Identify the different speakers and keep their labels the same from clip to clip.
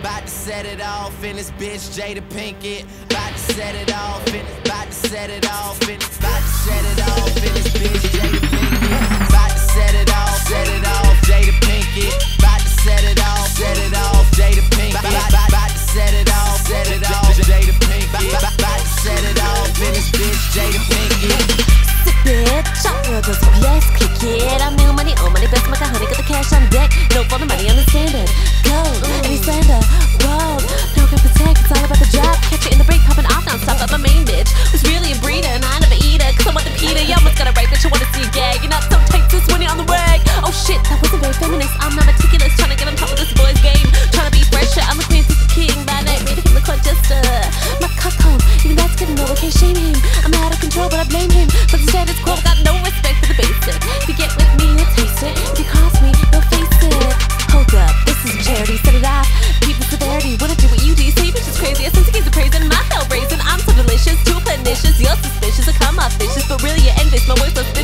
Speaker 1: About to set it off in this bitch, Jada Pinkett. About to set it off in this, about to set it off in this,
Speaker 2: about to set it off in this bitch,
Speaker 1: Jada Pinkett. About to set it off, set it off, Jada Pinkett. About to set it off, set it off, Jada Pinkett. About to set it off, set it off, Jada Pinkett. About to set it off in this bitch, Jada Pinkett. Bitch, I'm with
Speaker 2: 特别照我的 yes。really an envious. My words are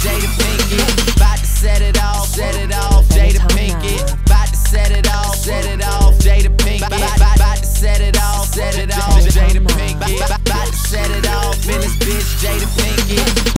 Speaker 2: day to think it.